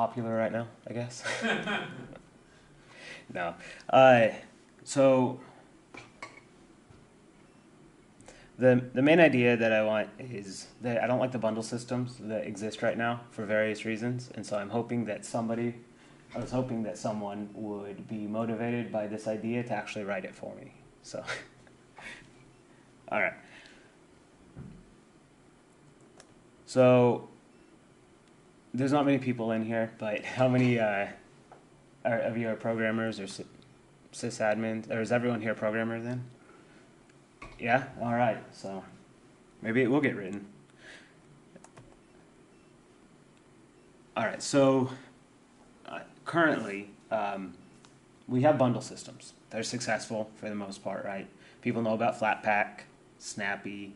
popular right now, I guess. no. Uh, so the the main idea that I want is that I don't like the bundle systems that exist right now for various reasons, and so I'm hoping that somebody, I was hoping that someone would be motivated by this idea to actually write it for me. So, all right. So there's not many people in here, but how many uh, are, of you are programmers or sysadmins? Or is everyone here a programmer then? Yeah? All right. So maybe it will get written. All right. So uh, currently, um, we have bundle systems. They're successful for the most part, right? People know about Flatpak, Snappy,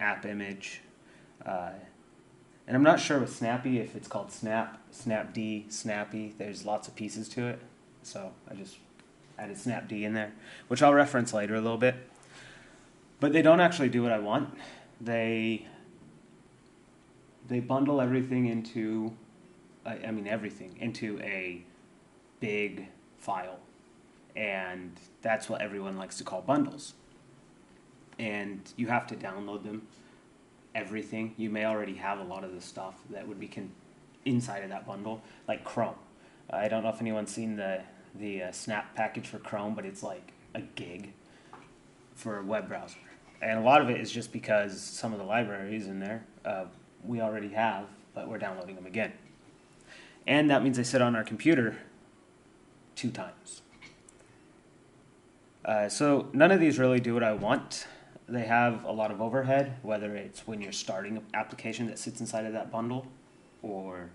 AppImage. Uh, and I'm not sure with Snappy if it's called Snap, Snap D, Snappy. There's lots of pieces to it. So I just added Snap D in there, which I'll reference later a little bit. But they don't actually do what I want. They they bundle everything into I, I mean everything into a big file. And that's what everyone likes to call bundles. And you have to download them everything. You may already have a lot of the stuff that would be con- inside of that bundle, like Chrome. I don't know if anyone's seen the the uh, Snap package for Chrome, but it's like a gig for a web browser, and a lot of it is just because some of the libraries in there uh, we already have, but we're downloading them again, and that means they sit on our computer two times. Uh, so none of these really do what I want they have a lot of overhead, whether it's when you're starting an application that sits inside of that bundle, or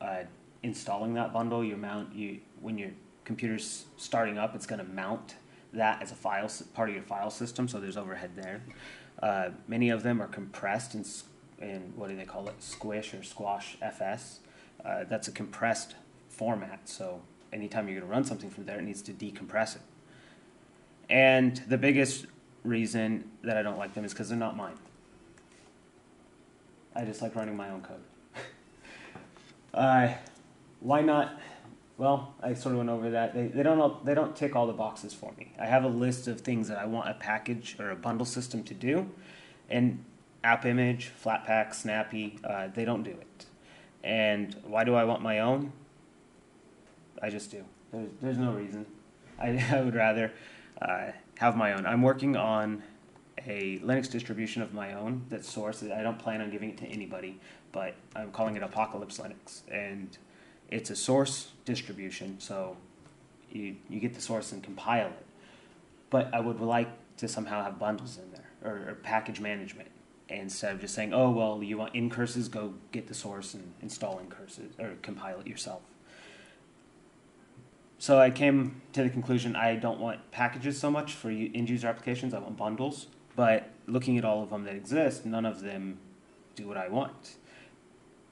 uh, installing that bundle. You mount you when your computer's starting up, it's going to mount that as a file part of your file system. So there's overhead there. Uh, many of them are compressed in in what do they call it, Squish or Squash FS. Uh, that's a compressed format. So anytime you're going to run something from there, it needs to decompress it. And the biggest reason that I don't like them is because they're not mine. I just like running my own code. uh, why not? Well, I sort of went over that. They, they don't they don't tick all the boxes for me. I have a list of things that I want a package or a bundle system to do, and App AppImage, Flatpak, Snappy, uh, they don't do it. And why do I want my own? I just do. There's, there's no reason. I, I would rather uh, have my own. I'm working on a Linux distribution of my own that's sourced. I don't plan on giving it to anybody, but I'm calling it Apocalypse Linux, and it's a source distribution. So you you get the source and compile it. But I would like to somehow have bundles in there or, or package management instead of just saying, oh well, you want ncurses, go get the source and install ncurses or compile it yourself. So I came to the conclusion I don't want packages so much for end user applications. I want bundles. But looking at all of them that exist, none of them do what I want.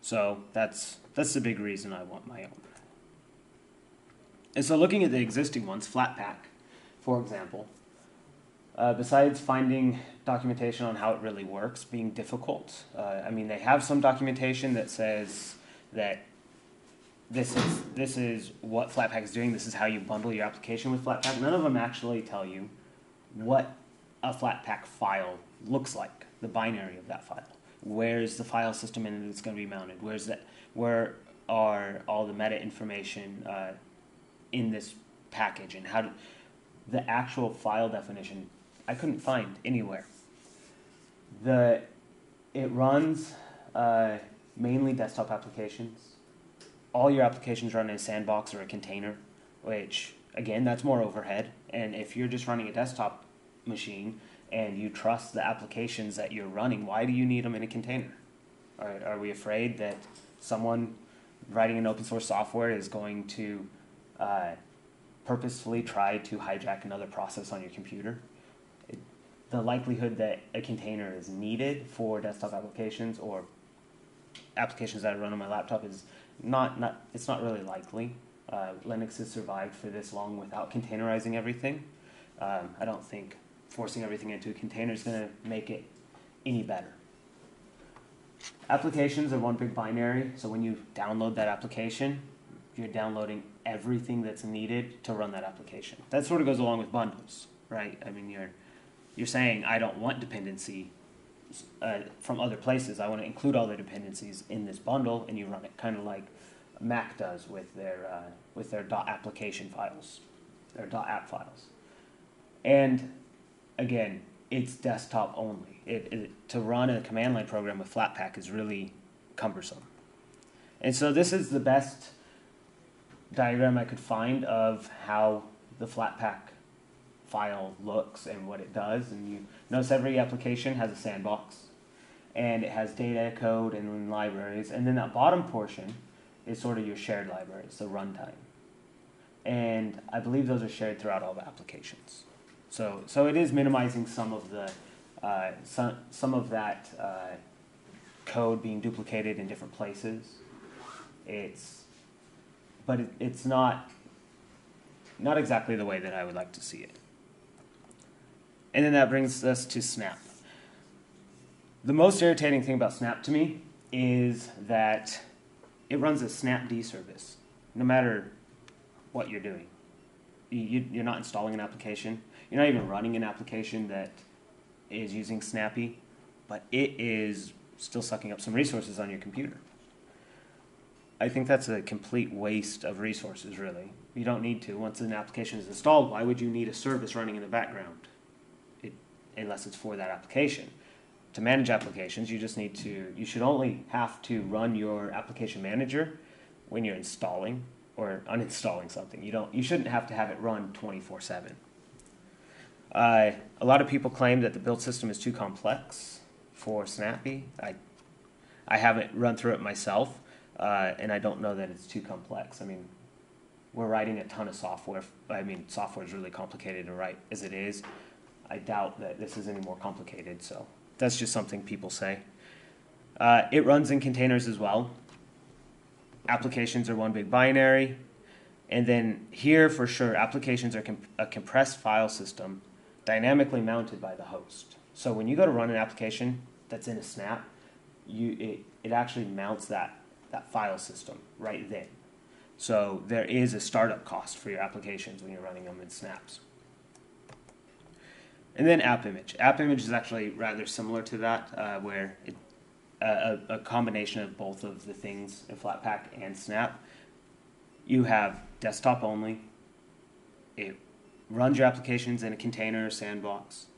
So that's that's the big reason I want my own. And so looking at the existing ones, Flatpak, for example, uh, besides finding documentation on how it really works being difficult, uh, I mean, they have some documentation that says that this is this is what Flatpak is doing. This is how you bundle your application with Flatpak. None of them actually tell you what a Flatpak file looks like, the binary of that file. Where's the file system in it that's going to be mounted? Where's that? Where are all the meta information uh, in this package, and how do, the actual file definition? I couldn't find anywhere. The it runs uh, mainly desktop applications all your applications run in a sandbox or a container, which again, that's more overhead. And if you're just running a desktop machine and you trust the applications that you're running, why do you need them in a container? Are, are we afraid that someone writing an open source software is going to uh, purposefully try to hijack another process on your computer? It, the likelihood that a container is needed for desktop applications or applications that I run on my laptop is not, not it's not really likely. Uh, Linux has survived for this long without containerizing everything. Um, I don't think forcing everything into a container is going to make it any better. Applications are one big binary, so when you download that application, you're downloading everything that's needed to run that application. That sort of goes along with bundles, right? I mean, you're you're saying I don't want dependency uh, from other places. I want to include all the dependencies in this bundle, and you run it kind of like Mac does with their uh, with their application files, their app files. And again, it's desktop only. It, it, to run a command line program with Flatpak is really cumbersome. And so this is the best diagram I could find of how the Flatpak file looks and what it does. And you notice every application has a sandbox and it has data, code, and libraries. And then that bottom portion is sort of your shared libraries, the runtime. And I believe those are shared throughout all the applications. So, so it is minimizing some of the uh, some, some of that uh, code being duplicated in different places. It's, but it, it's not not exactly the way that I would like to see it. And then that brings us to Snap. The most irritating thing about Snap to me is that it runs a Snapd service, no matter what you're doing. You, you're not installing an application. You're not even running an application that is using Snappy, but it is still sucking up some resources on your computer. I think that's a complete waste of resources, really. You don't need to. Once an application is installed, why would you need a service running in the background? Unless it's for that application. To manage applications, you just need to, you should only have to run your application manager when you're installing or uninstalling something. You don't, you shouldn't have to have it run 24 7. Uh, a lot of people claim that the build system is too complex for Snappy. I, I haven't run through it myself, uh, and I don't know that it's too complex. I mean, we're writing a ton of software. I mean, software is really complicated to write as it is. I doubt that this is any more complicated, so that's just something people say. Uh, it runs in containers as well. Applications are one big binary. And then here, for sure, applications are comp- a compressed file system dynamically mounted by the host. So when you go to run an application that's in a snap, you it, it actually mounts that, that file system right then. So there is a startup cost for your applications when you're running them in snaps. And then app image. App image is actually rather similar to that, uh, where it, uh, a, a, combination of both of the things in Flatpak and Snap. You have desktop only. It runs your applications in a container or sandbox.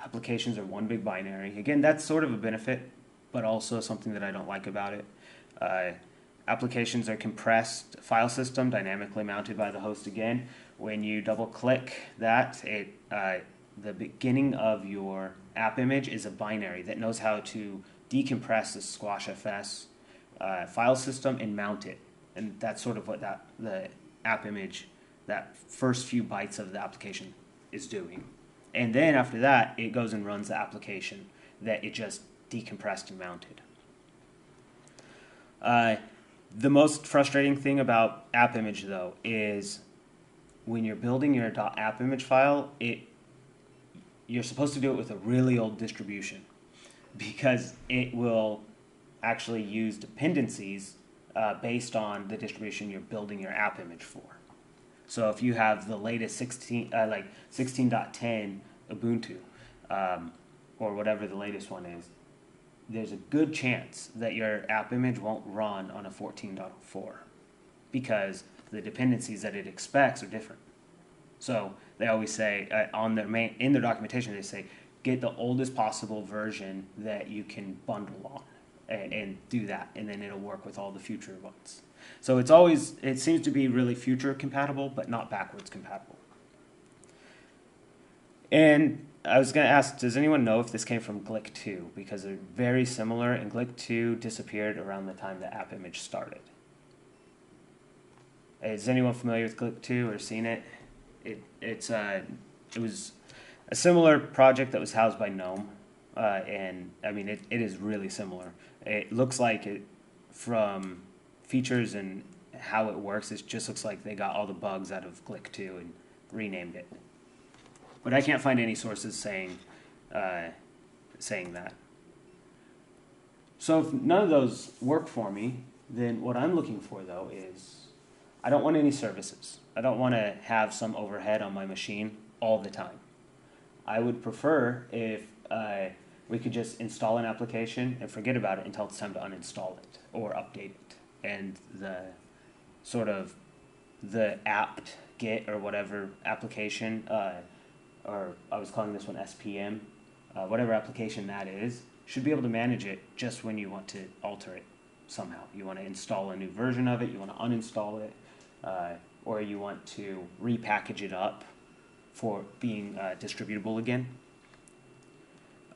Applications are one big binary. Again, that's sort of a benefit, but also something that I don't like about it. Uh, applications are compressed file system, dynamically mounted by the host again. When you double click that, it uh, the beginning of your app image is a binary that knows how to decompress the SquashFS uh, file system and mount it. And that's sort of what that the app image that first few bytes of the application is doing. And then after that, it goes and runs the application that it just decompressed and mounted. Uh, the most frustrating thing about app image though is when you're building your app image file, it you're supposed to do it with a really old distribution because it will actually use dependencies uh, based on the distribution you're building your app image for. So if you have the latest 16, uh, like 16.10 Ubuntu, um, or whatever the latest one is, there's a good chance that your app image won't run on a 14.04 because the dependencies that it expects are different. So they always say uh, on their main in their documentation they say get the oldest possible version that you can bundle on and, and do that, and then it'll work with all the future ones. So it's always, it seems to be really future compatible, but not backwards compatible. And I was going to ask, does anyone know if this came from Glick 2? Because they're very similar, and Glick 2 disappeared around the time the app image started. Is anyone familiar with Glick 2 or seen it? It it's uh, it was a similar project that was housed by GNOME, uh, and I mean it, it is really similar. It looks like it from features and how it works, it just looks like they got all the bugs out of Glick 2 and renamed it. But I can't find any sources saying uh, saying that. So if none of those work for me, then what I'm looking for though is I don't want any services. I don't want to have some overhead on my machine all the time. I would prefer if uh, we could just install an application and forget about it until it's time to uninstall it or update it. And the sort of the apt get or whatever application, uh, or I was calling this one SPM, uh, whatever application that is, should be able to manage it just when you want to alter it somehow. You want to install a new version of it, you want to uninstall it, uh, or you want to repackage it up for being uh, distributable again.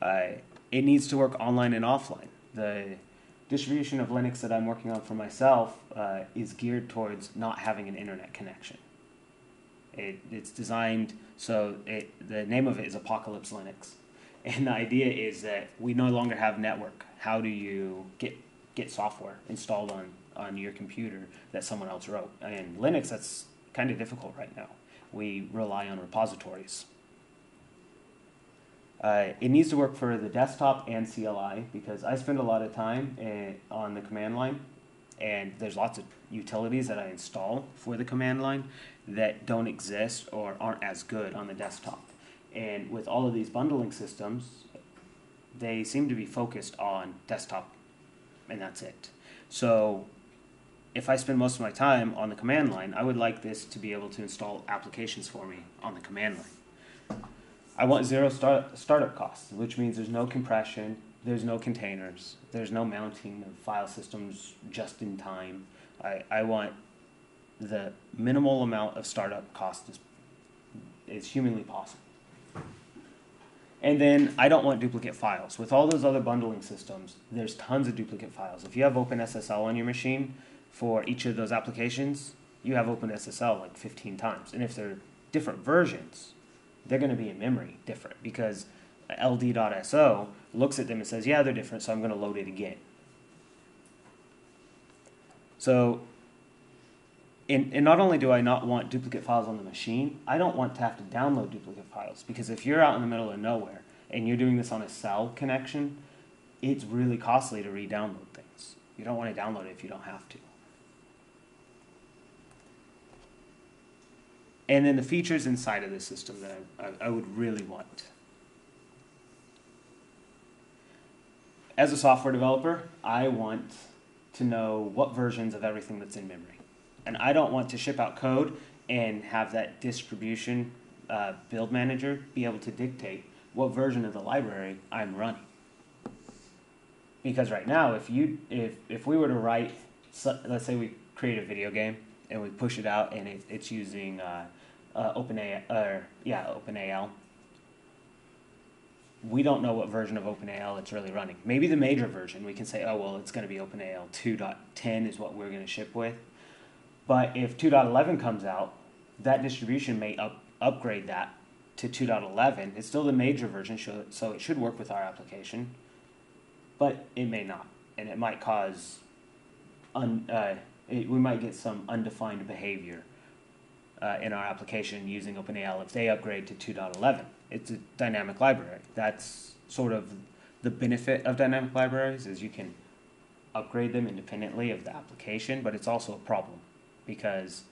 Uh, it needs to work online and offline. The distribution of Linux that I'm working on for myself uh, is geared towards not having an internet connection. It, it's designed so it, the name of it is Apocalypse Linux, and the idea is that we no longer have network. How do you get get software installed on on your computer that someone else wrote? And Linux, that's kind of difficult right now. We rely on repositories. Uh, it needs to work for the desktop and CLI because I spend a lot of time in, on the command line, and there's lots of utilities that I install for the command line that don't exist or aren't as good on the desktop. And with all of these bundling systems, they seem to be focused on desktop, and that's it. So if I spend most of my time on the command line, I would like this to be able to install applications for me on the command line. I want zero start, startup costs, which means there's no compression, there's no containers, there's no mounting of file systems just in time. I, I want the minimal amount of startup cost is humanly possible. And then I don't want duplicate files. With all those other bundling systems, there's tons of duplicate files. If you have OpenSSL on your machine for each of those applications, you have OpenSSL like 15 times. And if they're different versions, they're going to be in memory different because ld.so looks at them and says, yeah, they're different, so I'm going to load it again. So, and, and not only do I not want duplicate files on the machine, I don't want to have to download duplicate files because if you're out in the middle of nowhere and you're doing this on a cell connection, it's really costly to re-download things. You don't want to download it if you don't have to. And then the features inside of the system that I, I, would really want. As a software developer, I want to know what versions of everything that's in memory. And I don't want to ship out code and have that distribution uh, build manager be able to dictate what version of the library I'm running. Because right now, if you if if we were to write, let's say we create a video game and we push it out and it, it's using uh, uh, OpenAL, or yeah, OpenAL. We don't know what version of OpenAL it's really running. Maybe the major version, we can say, oh, well, it's going to be OpenAL 2.10 is what we're going to ship with. But if 2.11 comes out, that distribution may up, upgrade that to 2.11. It's still the major version, so so it should work with our application, but it may not. And it might cause, un, uh, it, we might get some undefined behavior uh, in our application using OpenAL if they upgrade to 2.11. It's a dynamic library. That's sort of the benefit of dynamic libraries is you can upgrade them independently of the application, but it's also a problem because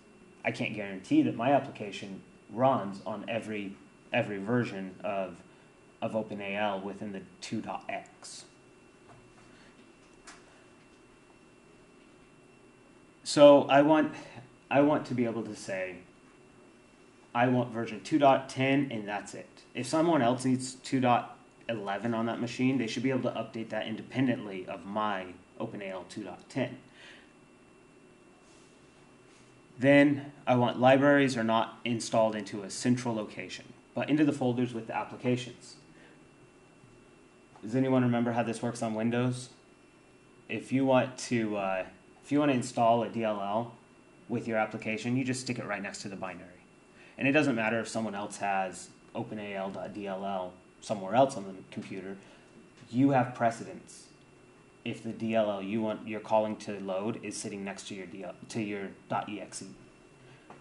I can't guarantee that my application runs on every every version of of OpenAL within the 2.x. So I want I want to be able to say I want version 2.10 and that's it. If someone else needs 2.11 on that machine, they should be able to update that independently of my OpenAL 2.10. Then I want libraries are not installed into a central location, but into the folders with the applications. Does anyone remember how this works on Windows? If you want to, uh, if you want to install a DLL with your application, you just stick it right next to the binary. And it doesn't matter if someone else has openal.dll somewhere else on the computer, you have precedence if the DLL you want you're calling to load is sitting next to your DL, to your .exe.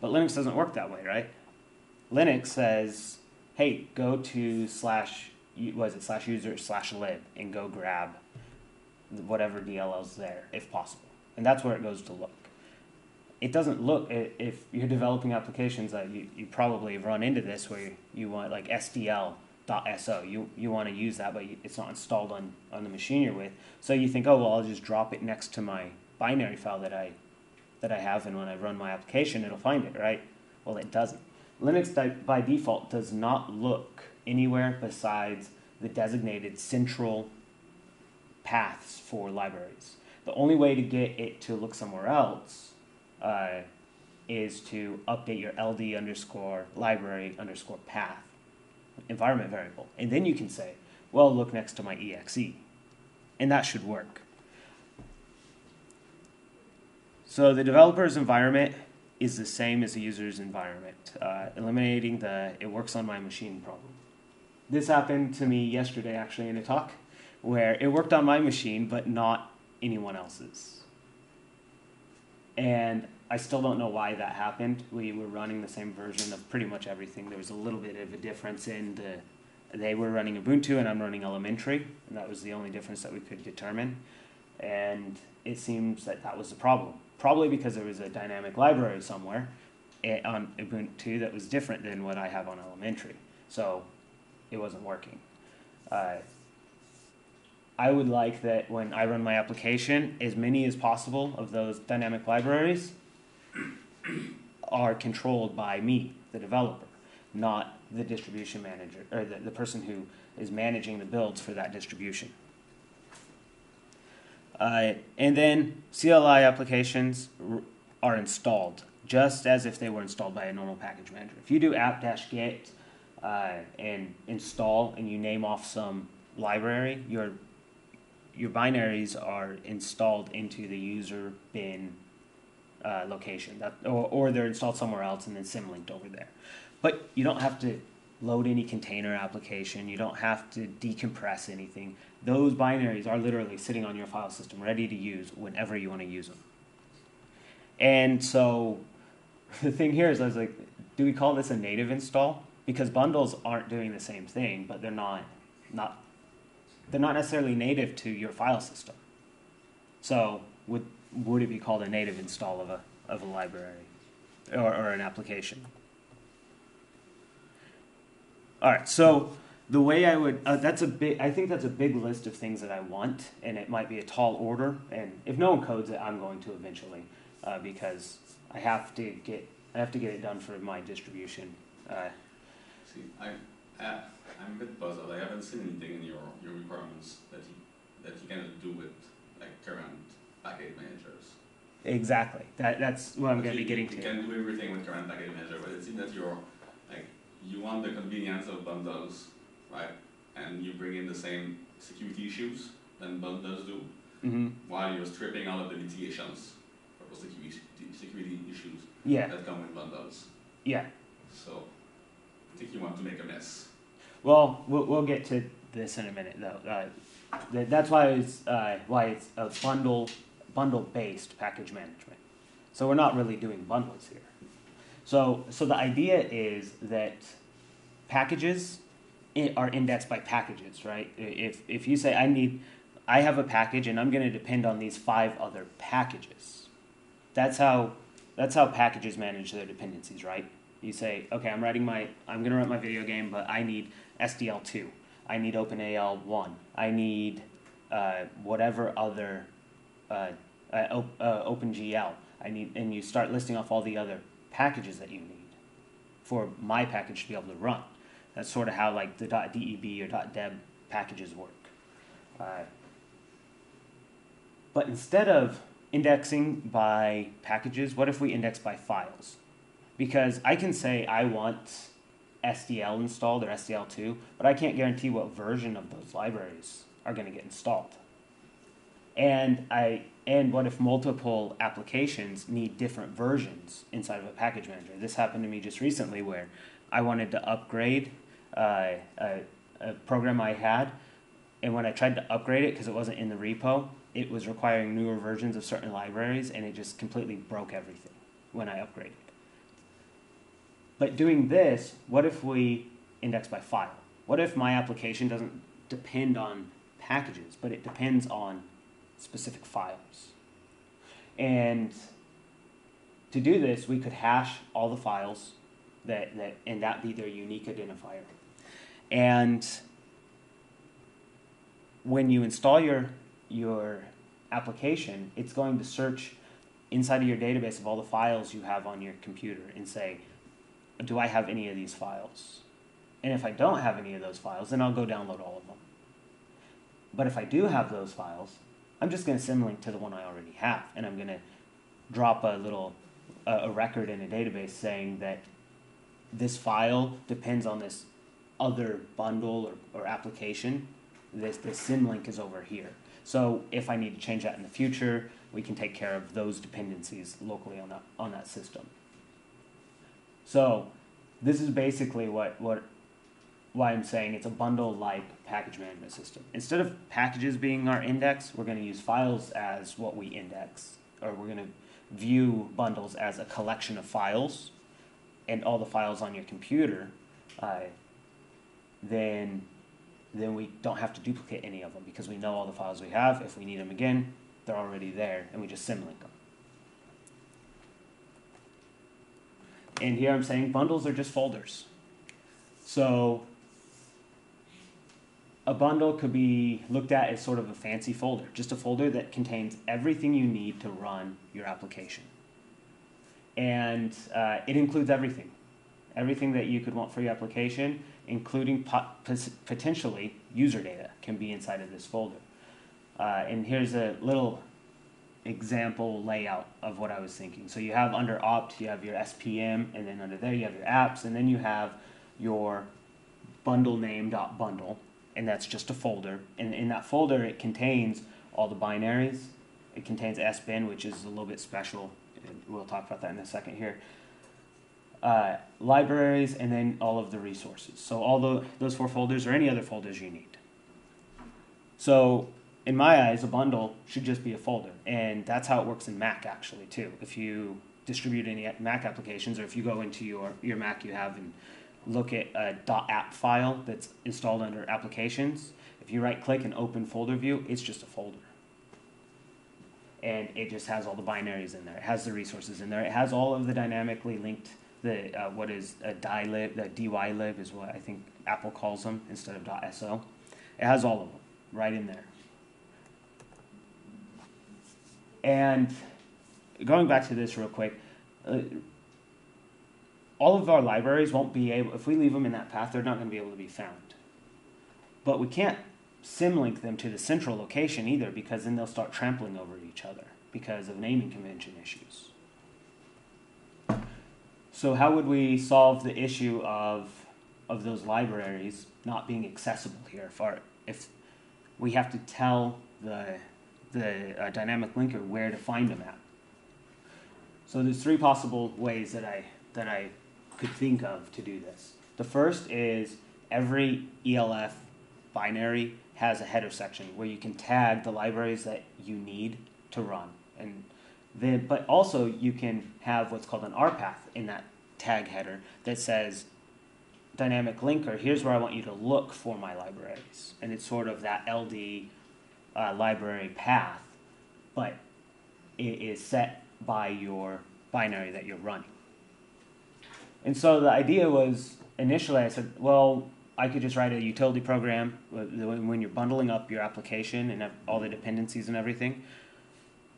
But Linux doesn't work that way, right? Linux says, "Hey, go to slash was it slash user slash lib and go grab whatever DLL's there if possible," and that's where it goes to look. It doesn't look if you're developing applications that you, you probably have run into this where you, you want like SDL.so you you want to use that but it's not installed on on the machine you're with. So you think oh well I'll just drop it next to my binary file that I that I have and when I run my application it'll find it right? Well it doesn't. Linux by default does not look anywhere besides the designated central paths for libraries. The only way to get it to look somewhere else uh, is to update your ld underscore library underscore path environment variable. And then you can say, well, look next to my exe. And that should work. So the developer's environment is the same as the user's environment, uh, eliminating the it works on my machine problem. This happened to me yesterday actually in a talk where it worked on my machine but not anyone else's. And I still don't know why that happened. We were running the same version of pretty much everything. There was a little bit of a difference in the they were running Ubuntu and I'm running Elementary, and that was the only difference that we could determine. And it seems that that was the problem. Probably because there was a dynamic library somewhere eh, on Ubuntu that was different than what I have on Elementary. So it wasn't working. Uh, I would like that when I run my application, as many as possible of those dynamic libraries are controlled by me, the developer, not the distribution manager or the, the person who is managing the builds for that distribution. Uh, and then CLI applications are installed just as if they were installed by a normal package manager. If you do apt-get uh, and install and you name off some library, your your binaries are installed into the user bin uh, location, that, or, or they're installed somewhere else and then symlinked over there. But you don't have to load any container application. You don't have to decompress anything. Those binaries are literally sitting on your file system, ready to use whenever you want to use them. And so the thing here is, I was like, do we call this a native install? Because bundles aren't doing the same thing, but they're not not they're not necessarily native to your file system. So would would it be called a native install of a of a library or, or an application? All right, so the way I would uh, that's a big I think that's a big list of things that I want, and it might be a tall order. And if no one codes it, I'm going to eventually uh, because I have to get I have to get it done for my distribution. Uh, See, I, I, I'm a bit puzzled. I haven't seen anything in your, your requirements that you, that you cannot do with like current package managers. exactly. That that's what I'm going to be getting You to. You can do everything with current package manager, but it seems that you're, like, you want the convenience of bundles, right? And you bring in the same security issues than bundles do, hmm while you're stripping all of the mitigations or security, security issues Yeah, that come with bundles. yeah. So, I think you want to make a mess. Well, we'll we'll get to this in a minute though. Uh, that's why it's uh, why it's a bundle bundle based package management. So we're not really doing bundles here. So so the idea is that packages are indexed by packages, right? If if you say I need I have a package and I'm going to depend on these five other packages. That's how that's how packages manage their dependencies, right? You say, okay, I'm writing my I'm going to write my video game, but I need SDL2. I need OpenAL1. I need uh, whatever other uh, uh, uh, OpenGL. I need, and you start listing off all the other packages that you need for my package to be able to run. That's sort of how like the .deb or .deb packages work. Uh, but instead of indexing by packages, what if we index by files? Because I can say I want SDL installed or SDL2, but I can't guarantee what version of those libraries are going to get installed. And I and what if multiple applications need different versions inside of a package manager? This happened to me just recently where I wanted to upgrade uh, a, a program I had, and when I tried to upgrade it because it wasn't in the repo, it was requiring newer versions of certain libraries, and it just completely broke everything when I upgraded. But doing this, what if we index by file? What if my application doesn't depend on packages, but it depends on specific files? And to do this, we could hash all the files that, that and that be their unique identifier. And when you install your your application, it's going to search inside of your database of all the files you have on your computer and say, do I have any of these files? And if I don't have any of those files, then I'll go download all of them. But if I do have those files, I'm just going to symlink to the one I already have, and I'm going to drop a little uh, a record in a database saying that this file depends on this other bundle or, or application. This this symlink is over here. So if I need to change that in the future, we can take care of those dependencies locally on that on that system. So this is basically what what why I'm saying it's a bundle-like package management system. Instead of packages being our index, we're going to use files as what we index, or we're going to view bundles as a collection of files, and all the files on your computer. Uh, then then we don't have to duplicate any of them because we know all the files we have. If we need them again, they're already there, and we just symlink them. And here I'm saying bundles are just folders. So a bundle could be looked at as sort of a fancy folder, just a folder that contains everything you need to run your application. And uh, it includes everything, everything that you could want for your application, including potentially user data, can be inside of this folder. Uh, and here's a little example layout of what I was thinking. So you have under opt, you have your SPM, and then under there you have your apps, and then you have your bundle name dot bundle, and that's just a folder. And in that folder, it contains all the binaries. It contains SBin, which is a little bit special. We'll talk about that in a second here. Uh, libraries, and then all of the resources. So all the, those four folders or any other folders you need. So in my eyes, a bundle should just be a folder. And that's how it works in Mac actually too. If you distribute any Mac applications or if you go into your, your Mac you have and look at a .app file that's installed under applications, if you right click and open folder view, it's just a folder. And it just has all the binaries in there. It has the resources in there. It has all of the dynamically linked, the uh, what is a dylib, the dylib is what I think Apple calls them instead of .so. It has all of them right in there. And going back to this real quick, uh, all of our libraries won't be able, if we leave them in that path, they're not going to be able to be found. But we can't symlink them to the central location either because then they'll start trampling over each other because of naming convention issues. So how would we solve the issue of of those libraries not being accessible here? If, our, if we have to tell the the uh, dynamic linker where to find them at. So there's three possible ways that I that I could think of to do this. The first is every ELF binary has a header section where you can tag the libraries that you need to run. And then, but also you can have what's called an RPath in that tag header that says dynamic linker, here's where I want you to look for my libraries. And it's sort of that LD uh, library path, but it is set by your binary that you're running. And so the idea was initially I said, well, I could just write a utility program when you're bundling up your application and all the dependencies and everything.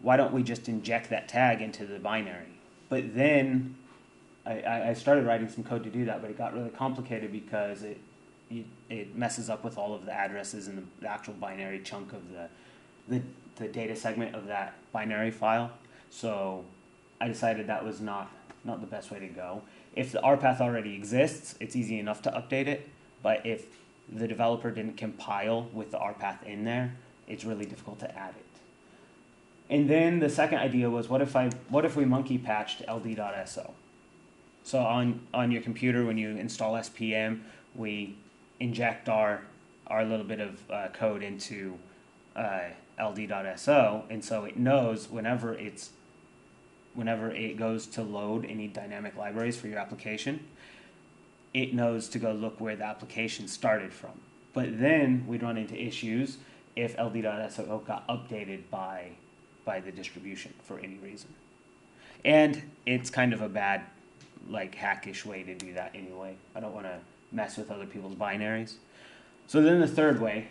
Why don't we just inject that tag into the binary? But then I, I started writing some code to do that, but it got really complicated because it it messes up with all of the addresses and the actual binary chunk of the, the the data segment of that binary file. So I decided that was not not the best way to go. If the RPath already exists, it's easy enough to update it. But if the developer didn't compile with the RPath in there, it's really difficult to add it. And then the second idea was, what if I, what if we monkey patched ld.so? So on on your computer, when you install SPM, we inject our our little bit of uh, code into uh, ld.so, and so it knows whenever it's whenever it goes to load any dynamic libraries for your application, it knows to go look where the application started from. But then we'd run into issues if ld.so got updated by by the distribution for any reason. And it's kind of a bad, like, hackish way to do that anyway. I don't want to mess with other people's binaries. So then the third way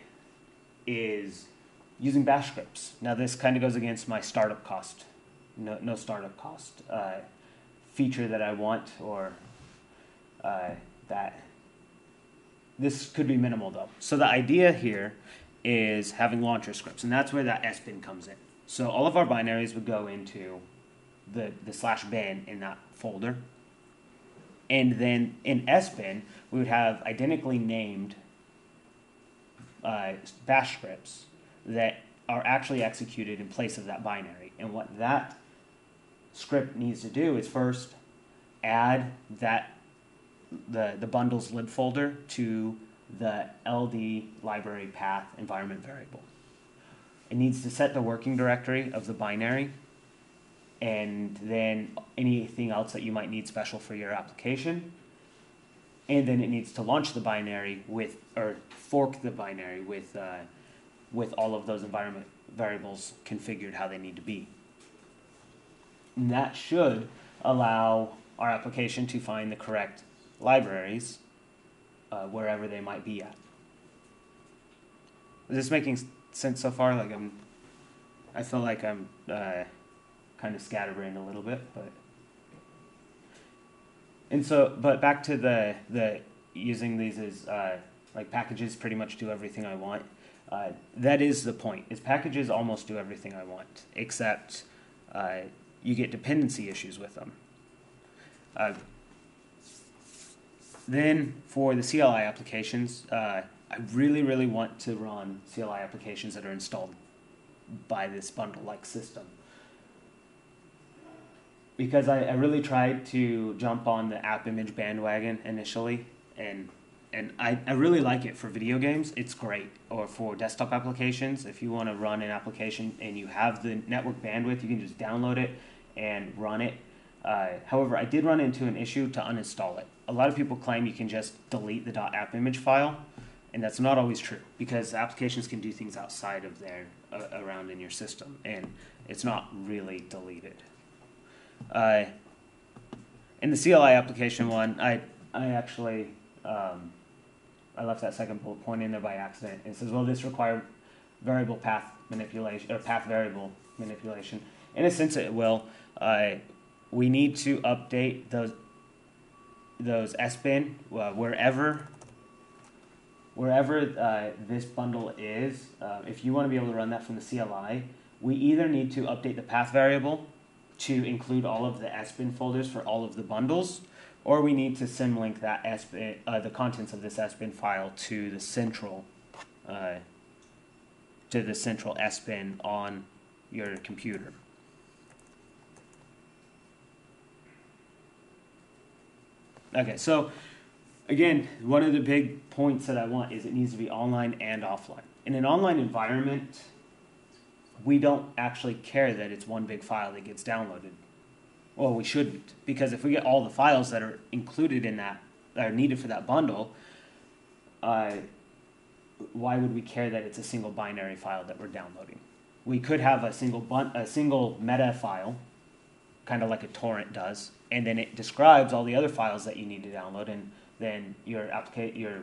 is using bash scripts. Now this kind of goes against my startup cost, no, no startup cost uh, feature that I want or uh, that this could be minimal though. So the idea here is having launcher scripts, and that's where that sbin comes in. So all of our binaries would go into the, the slash bin in that folder. And then in sbin, we would have identically named uh, bash scripts that are actually executed in place of that binary. And what that script needs to do is first add that the, the bundles lib folder to the LD library path environment variable. It needs to set the working directory of the binary and then anything else that you might need special for your application. And then it needs to launch the binary with, or fork the binary with, uh, with all of those environment variables configured how they need to be. And that should allow our application to find the correct libraries uh, wherever they might be at. Is this making sense so far? Like I'm, I feel like I'm uh, kind of scatterbrained a little bit, but and so, but back to the the using these as uh, like packages pretty much do everything I want. Uh, that is the point. Is packages almost do everything I want, except uh, you get dependency issues with them. Uh, then for the CLI applications, uh, I really, really want to run CLI applications that are installed by this bundle-like system. Because I, I really tried to jump on the app image bandwagon initially, and and I, I really like it for video games. It's great. Or for desktop applications, if you want to run an application and you have the network bandwidth, you can just download it and run it. Uh, however, I did run into an issue to uninstall it. A lot of people claim you can just delete the .app image file, and that's not always true because applications can do things outside of there uh, around in your system, and it's not really deleted. Uh, in the CLI application one, I I actually um, I left that second bullet point in there by accident. It says, "Well, this require variable path manipulation or path variable manipulation." In a sense, it will. Uh, we need to update those those SBIN uh, wherever wherever uh, this bundle is. Uh, if you want to be able to run that from the CLI, we either need to update the path variable to include all of the SBIN folders for all of the bundles, or we need to symlink that SBIN, uh, the contents of this SBIN file to the central uh, to the central SBIN on your computer. Okay, so again, one of the big points that I want is it needs to be online and offline. In an online environment, we don't actually care that it's one big file that gets downloaded. Well, we shouldn't, because if we get all the files that are included in that, that are needed for that bundle, uh, why would we care that it's a single binary file that we're downloading? We could have a single bun- a single meta file, kind of like a torrent does, and then it describes all the other files that you need to download, and then your applica- your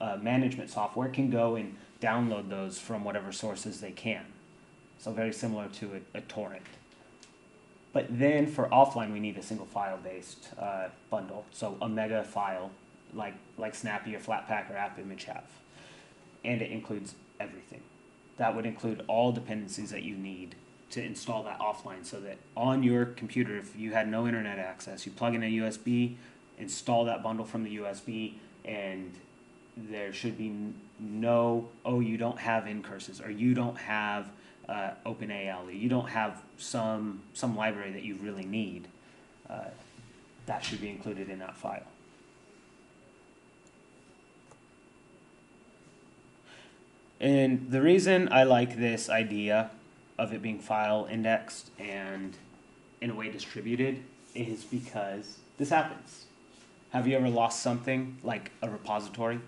uh, management software can go and download those from whatever sources they can. So very similar to a, a torrent. But then for offline, we need a single file based uh, bundle. So a mega file like, like Snappy or Flatpak or AppImage have. And it includes everything. That would include all dependencies that you need to install that offline so that on your computer, if you had no internet access, you plug in a USB, install that bundle from the USB, and there should be no, oh, you don't have ncurses or you don't have uh, OpenAL, you don't have some some library that you really need, uh, that should be included in that file. And the reason I like this idea of it being file indexed and in a way distributed is because this happens. Have you ever lost something like a repository?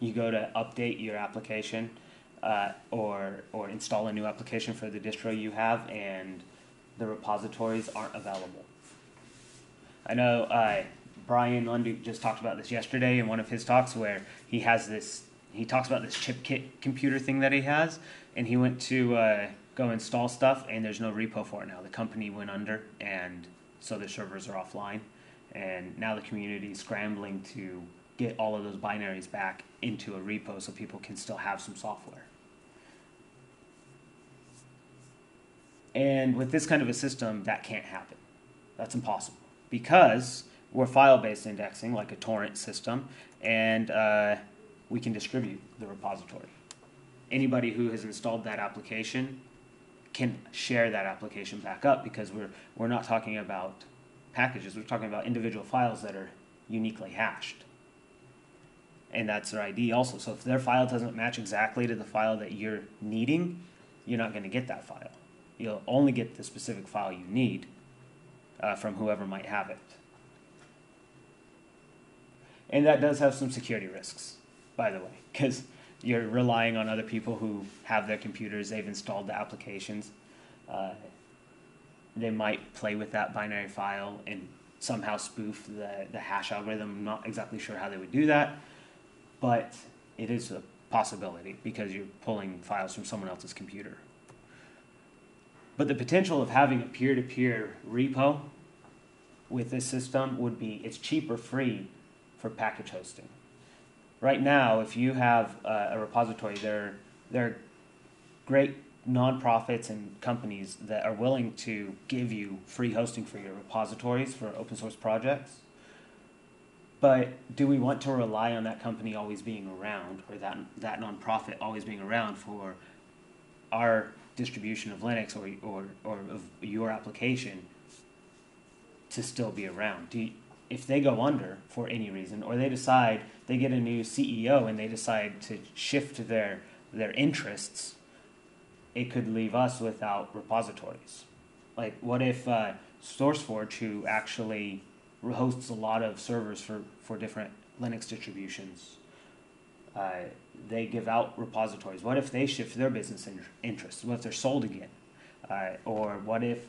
You go to update your application uh, or or install a new application for the distro you have, and the repositories aren't available I know uh, Bryan Lunduke just talked about this yesterday in one of his talks where he has this. He talks about this chip kit computer thing that he has, and he went to uh, go install stuff, and there's no repo for it now. The company went under, and so the servers are offline, and now the community is scrambling to get all of those binaries back into a repo so people can still have some software. And with this kind of a system, that can't happen. That's impossible because we're file based indexing, like a torrent system, and uh, we can distribute the repository. Anybody who has installed that application can share that application back up because we're, we're not talking about packages, we're talking about individual files that are uniquely hashed. And that's their ID also. So if their file doesn't match exactly to the file that you're needing, you're not going to get that file. You'll only get the specific file you need uh, from whoever might have it. And that does have some security risks, by the way, because you're relying on other people who have their computers, they've installed the applications. Uh, they might play with that binary file and somehow spoof the, the hash algorithm. I'm not exactly sure how they would do that, but it is a possibility because you're pulling files from someone else's computer. But the potential of having a peer to peer repo with this system would be it's cheaper free for package hosting. Right now, if you have uh, a repository, there, there are great nonprofits and companies that are willing to give you free hosting for your repositories for open source projects. But do we want to rely on that company always being around or that, that nonprofit always being around for our distribution of Linux or, or, or of your application to still be around? Do you, if they go under for any reason, or they decide they get a new CEO and they decide to shift their their interests, it could leave us without repositories. Like, what if uh, SourceForge, who actually hosts a lot of servers for, for different Linux distributions, uh, they give out repositories. What if they shift their business in- interests? What if they're sold again? Uh, or what if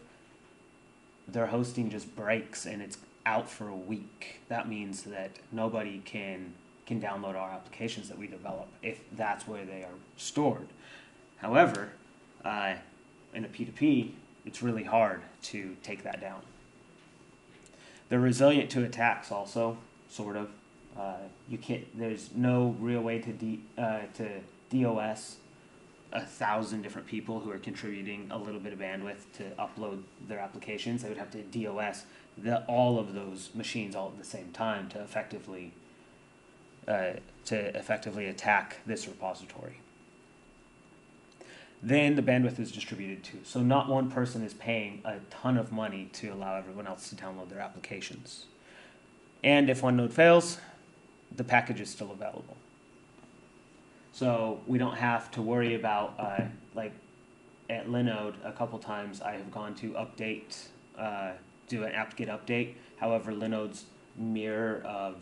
their hosting just breaks and it's out for a week? That means that nobody can can download our applications that we develop if that's where they are stored. However, uh, in a P2P, it's really hard to take that down. They're resilient to attacks, also, sort of. Uh, you can't. There's no real way to D, uh, to DOS a thousand different people who are contributing a little bit of bandwidth to upload their applications. They would have to DOS the, all of those machines all at the same time to effectively uh, to effectively attack this repository. Then the bandwidth is distributed too. So not one person is paying a ton of money to allow everyone else to download their applications. And if one node fails, the package is still available. So we don't have to worry about uh, like at Linode a couple times I have gone to update, uh, do an apt-get update. However, Linode's mirror of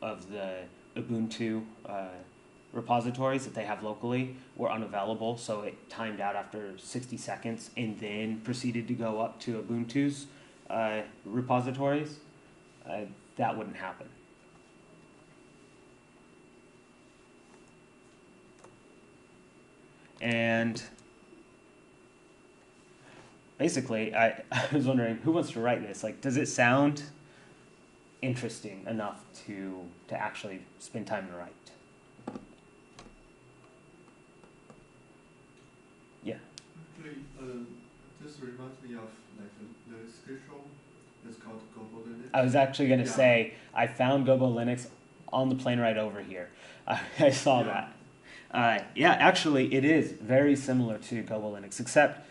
of the Ubuntu uh, repositories that they have locally were unavailable, so it timed out after 60 seconds and then proceeded to go up to Ubuntu's uh, repositories. Uh, that wouldn't happen. And basically, I, I was wondering who wants to write this? Like, does it sound interesting enough to to actually spend time to write? Yeah. Actually, uh, this reminds me of like the, the schedule. It's called Gobo Linux. I was actually going to Yeah. say I found Gobo Linux on the plane ride over here. I, I saw Yeah. that. Uh, yeah, actually, it is very similar to Gobo Linux, except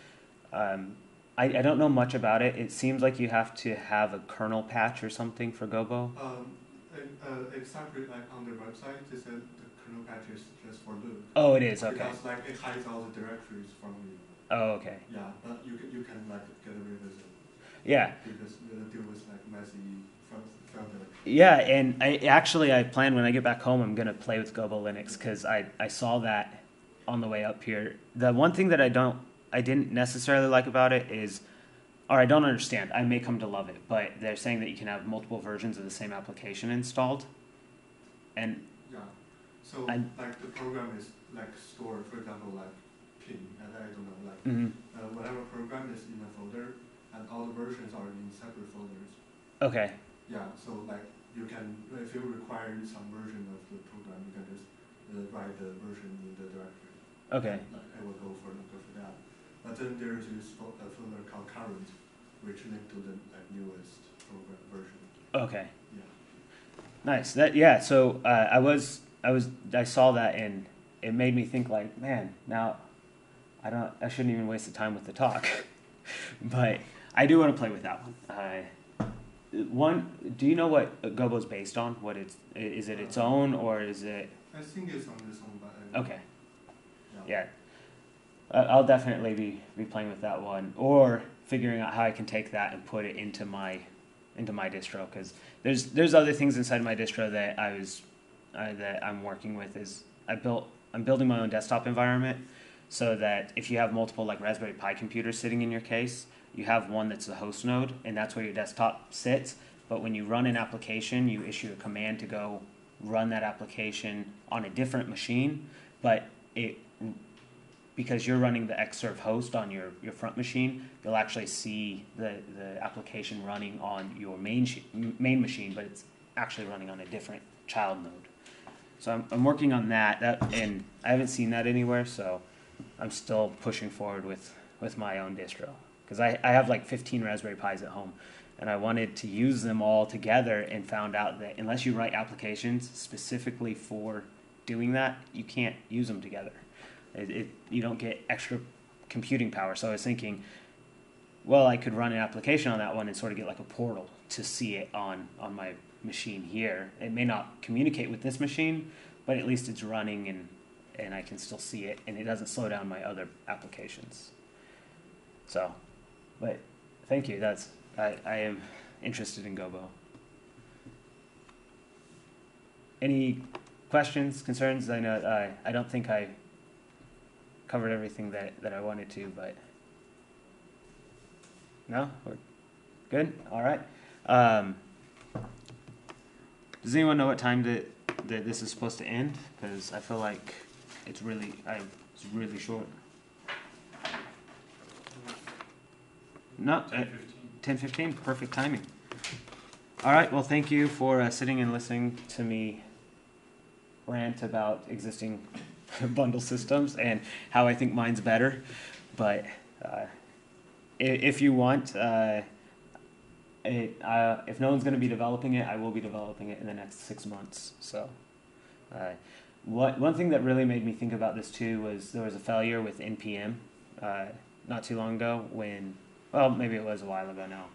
um, I, I don't know much about it. It seems like you have to have a kernel patch or something for Gobo. Um, uh, exactly like on their website, they said the kernel patch is just for loop. Oh, it is okay. Because like it hides all the directories from you. Oh, okay. Yeah, but you can you can like get rid of it Yeah, because the deal was like messy from from the Yeah, and I actually I plan when I get back home I'm gonna play with Gobo Linux because I I saw that on the way up here. The one thing that I don't I didn't necessarily like about it is or I don't understand. I may come to love it, but they're saying that you can have multiple versions of the same application installed, and Yeah, so I- like the program is like stored, for example, like pin, and I don't know, like mhm. uh, whatever program is in a folder, and all the versions are in separate folders. okay, Yeah, so like you can, if you require some version of the program, you can just uh, write the version in the directory. okay, Like I will go for go for that. But then there's this fo- a folder called current, which link to the like newest program version. okay. Yeah. Nice. That yeah. So uh, I was I was I saw that and it made me think like, man, now I don't I shouldn't even waste the time with the talk, but I do want to play with that one. I one. Do you know what Gobo's based on? What it's is it its own or is it I think it's on this one, but okay? Yeah. Yeah. I'll definitely be, be playing with that one, or figuring out how I can take that and put it into my into my distro because there's there's other things inside my distro that I was uh, that I'm working with. Is I built I'm building my own desktop environment so that if you have multiple like Raspberry Pi computers sitting in your case, you have one that's the host node and that's where your desktop sits. But when you run an application, you issue a command to go run that application on a different machine, but it because you're running the Xserve host on your, your front machine, you'll actually see the, the application running on your main main machine, but it's actually running on a different child node. So I'm, I'm working on that, that, and I haven't seen that anywhere, so I'm still pushing forward with, with my own distro. Because I, I have like 15 Raspberry Pis at home, and I wanted to use them all together and found out that unless you write applications specifically for doing that, you can't use them together. It, it, you don't get extra computing power. So I was thinking, well, I could run an application on that one and sort of get like a portal to see it on, on my machine here. It may not communicate with this machine, but at least it's running and, and I can still see it and it doesn't slow down my other applications. So, but thank you. That's, I, I am interested in Gobo. Any questions, concerns? I know I, I don't think I covered everything that, that I wanted to, but no, we're good. All right. Um, does anyone know what time that, that this is supposed to end? Because I feel like it's really I it's really short. No, uh, ten fifteen. Perfect timing. All right. Well, thank you for uh, sitting and listening to me rant about existing bundle systems and how I think mine's better. But uh, if you want, uh, it, uh, if no one's going to be developing it, I will be developing it in the next six months. So, uh, what one thing that really made me think about this too was there was a failure with NPM uh, not too long ago when, well, maybe it was a while ago now,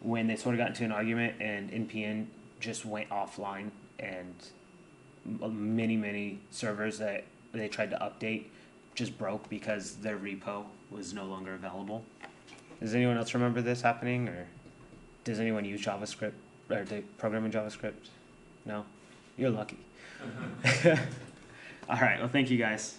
when they sort of got into an argument and NPM just went offline and many many servers that they tried to update just broke because their repo was no longer available. Does anyone else remember this happening, or does anyone use JavaScript or do program in JavaScript? No, you're lucky. All right. Well, thank you guys.